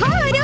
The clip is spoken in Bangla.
ভরে